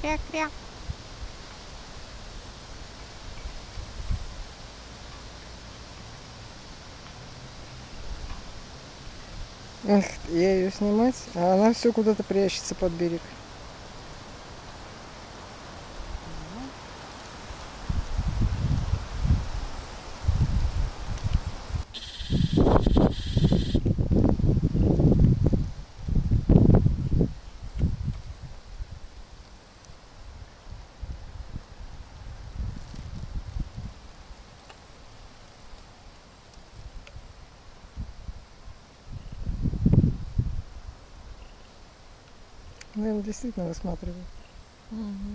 Кря-кря. Эх, я ее снимать, а она все куда-то прячется под берег. Наверное, действительно высматриваю. Мгм.